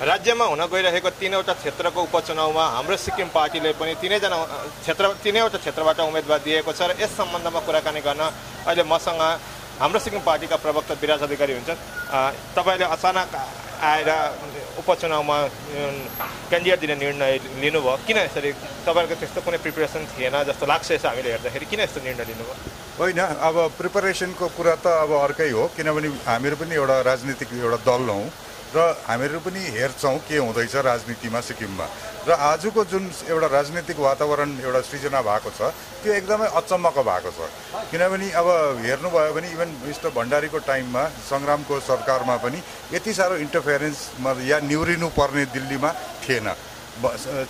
राज्यमा हुन गइरहेको तिनवटा क्षेत्रको उपचुनावमा हाम्रो सिक्किम पार्टीले पनि तिनैजना क्षेत्र तिनैवटा क्षेत्रबाट उम्मेदवार दिएको छ र यस सम्बन्धमा कुराकानी गर्न अहिले मसँग हाम्रो सिक्किम पार्टीका प्रवक्ता विराज अधिकारी हुन्छन्। तपाईँले अचानक आएर उपचुनावमा क्यान्डिडेट दिने निर्णय लिनुभयो। किन यसरी तपाईँहरूको त्यस्तो कुनै प्रिपेरेसन थिएन जस्तो लाग्छ यसो हामीले हेर्दाखेरि? किन यस्तो निर्णय लिनुभयो? होइन अब प्रिपरेसनको कुरा त अब अर्कै हो किनभने हामीहरू पनि एउटा राजनीतिक एउटा दल हौँ। र हामीहरू पनि हेर्छौँ के हुँदैछ राजनीतिमा सिक्किममा। र आजको जुन एउटा राजनीतिक वातावरण एउटा सृजना भएको छ त्यो एकदमै अचम्मको भएको छ। किनभने अब हेर्नुभयो भने इभन मिस्टर भण्डारीको टाइममा सङ्ग्रामको सरकारमा पनि यति साह्रो इन्टरफेरेन्समा या निहुरिनु पर्ने दिल्लीमा थिएन।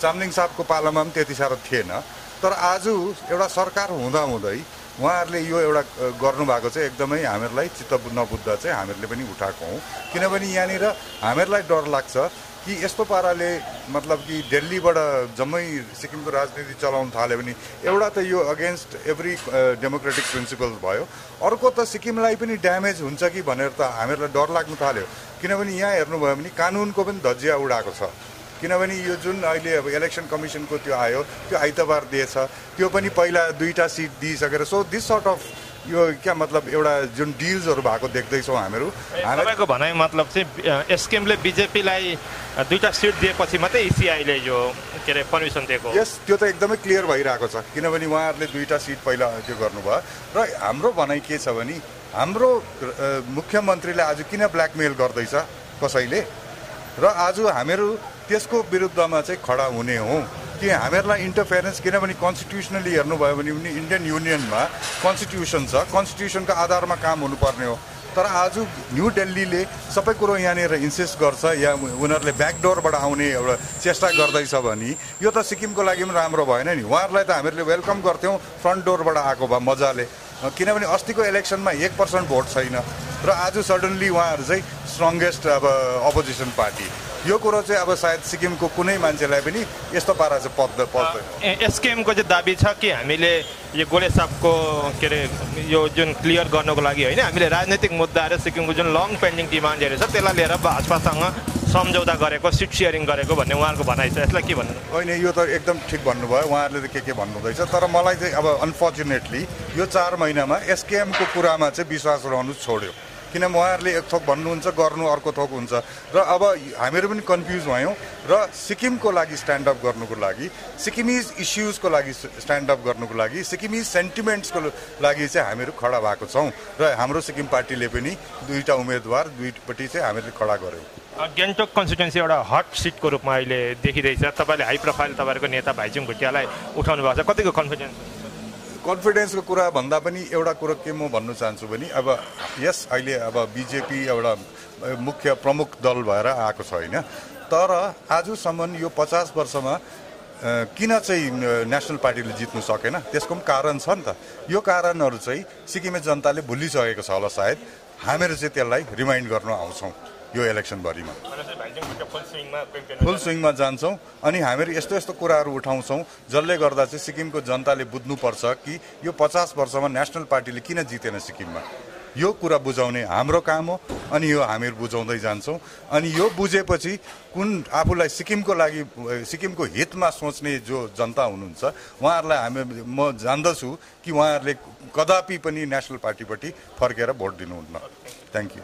चामलिङ साहबको पालामा पनि त्यति साह्रो थिएन। तर आज एउटा सरकार हुँदा हुँदै उहाँहरूले यो एउटा गर्नुभएको चाहिँ एकदमै हामीहरूलाई चित्त नबुझ्दा चाहिँ हामीहरूले पनि उठाएको हौँ। किनभने यहाँनिर हामीहरूलाई डर लाग्छ कि यस्तो पाराले मतलब कि दिल्लीबाट जम्मै सिक्किमको राजनीति चलाउन थाल्यो भने एउटा त यो अगेन्स्ट एभ्री डेमोक्रेटिक प्रिन्सिपल्स भयो। अर्को त सिक्किमलाई पनि ड्यामेज हुन्छ कि भनेर त हामीहरूलाई डर लाग्नु थाल्यो। किनभने यहाँ हेर्नुभयो भने कानुनको पनि धजिया उडाएको छ। किनभने यो जुन अहिले अब इलेक्सन कमिसनको त्यो आयो त्यो आइतबार दिएछ त्यो पनि पहिला दुईवटा सिट दिइसकेर सो दिस सर्ट अफ यो क्या मतलब एउटा जुन डिल्सहरू भएको देख्दैछौँ हामीहरू। हामी तपाईँको भनाइ मतलब चाहिँ एसकेएमले बिजेपीलाई दुईवटा सिट दिएपछि मात्रै इसिआईले यो के अरे पर्मिसन दिएको। यस त्यो त एकदमै क्लियर भइरहेको छ किनभने उहाँहरूले दुईवटा सिट पहिला त्यो गर्नुभयो। र हाम्रो भनाइ के छ भने हाम्रो मुख्यमन्त्रीले आज किन ब्ल्याकमेल गर्दैछ कसैले? र आज हामीहरू त्यसको विरुद्धमा चाहिँ खडा हुने हौँ। कि हामीहरूलाई इन्टरफेरेन्स किनभने कन्स्टिट्युसनली हेर्नुभयो भने पनि इन्डियन युनियनमा कन्स्टिट्युसन छ। कन्स्टिट्युसनको आधारमा काम हुनुपर्ने हो। तर आज न्यू दिल्लीले सबै कुरो यहाँनिर इन्सिस्ट गर्छ या उनीहरूले ब्याकडोरबाट आउने एउटा चेष्टा गर्दैछ भने यो त सिक्किमको लागि पनि राम्रो भएन नि। उहाँहरूलाई त हामीहरूले वेलकम गर्थ्यौँ फ्रन्ट डोरबाट आएको भए मजाले। किनभने अस्तिको इलेक्सनमा एक पर्सेन्ट भोट छैन। र आज सडनली उहाँहरू चाहिँ स्ट्रङ्गेस्ट अब अपोजिसन पार्टी यो कुरो चाहिँ अब सायद सिक्किमको कुनै मान्छेलाई पनि यस्तो पारा चाहिँ पद पर्दैन। एसकेएमको चाहिँ दाबी छ कि हामीले यो गोले साहबको के अरे यो जुन क्लियर गर्नको लागि होइन हामीले राजनैतिक मुद्दाहरू सिक्किमको जुन लङ पेन्डिङ डिमान्डहरू छ त्यसलाई लिएर भाजपासँग सम्झौता गरेको सिट सेयरिङ गरेको भन्ने उहाँहरूको भनाइ छ। यसलाई के भन्नु? होइन यो त एकदम ठिक भन्नुभयो। उहाँहरूले त के के भन्नुहुँदैछ? तर मलाई चाहिँ अब अनफर्चुनेटली यो चार महिनामा एसकेएमको कुरामा चाहिँ विश्वास रहनु छोड्यो। किन उहाँहरूले एक थोक भन्नुहुन्छ गर्नु अर्को थोक हुन्छ? र अब हामीहरू पनि कन्फ्युज भयौँ र सिक्किमको लागि स्ट्यान्डअप गर्नुको लागि सिक्किमिज इस्युजको लागि स्ट्यान्डअप गर्नुको लागि सिक्किमिज सेन्टिमेन्ट्सको लागि चाहिँ हामीहरू खडा भएको छौँ। र हाम्रो सिक्किम पार्टीले पनि दुईवटा उम्मेदवार दुईपट्टि चाहिँ हामीहरूले खडा गऱ्यौँ गेन्टोक कन्स्टिट्युन्सी एउटा हट सिटको रूपमा अहिले देखिँदैछ। तपाईँले हाई प्रोफाइल तपाईँहरूको नेता भाइचुङ भुटियालाई उठाउनु भएको छ। कतिको कन्फिडेन्स कन्फिडेन्सको कुरा भन्दा पनि एउटा कुरो के म भन्नु चाहन्छु भने अब यस अहिले अब बिजेपी एउटा मुख्य प्रमुख दल भएर आएको छ होइन। तर आजसम्म यो पचास वर्षमा किन चाहिँ नेसनल पार्टीले जित्नु सकेन? त्यसको पनि कारण छ नि त। यो कारणहरू चाहिँ सिक्किमे जनताले भुलिसकेको छ होला सायद। हामीहरू चाहिँ त्यसलाई रिमाइन्ड गर्न आउँछौँ। यो इलेक्सनभरिमा। फुल स्विङमा जान्छौँ अनि हामीहरू यस्तो यस्तो कुराहरू उठाउँछौँ जसले गर्दा चाहिँ सिक्किमको जनताले बुझ्नुपर्छ कि यो पचास वर्षमा नेसनल पार्टीले किन जितेन सिक्किममा। यो कुरा बुझाउने हाम्रो काम हो अनि यो हामीहरू बुझाउँदै जान्छौँ। अनि यो बुझेपछि कुन आफूलाई सिक्किमको लागि सिक्किमको हितमा सोच्ने जो जनता हुनुहुन्छ उहाँहरूलाई हामी म जान्दछु कि उहाँहरूले कदापि पनि नेसनल पार्टीपट्टि फर्केर भोट दिनुहुन्न। Thank you.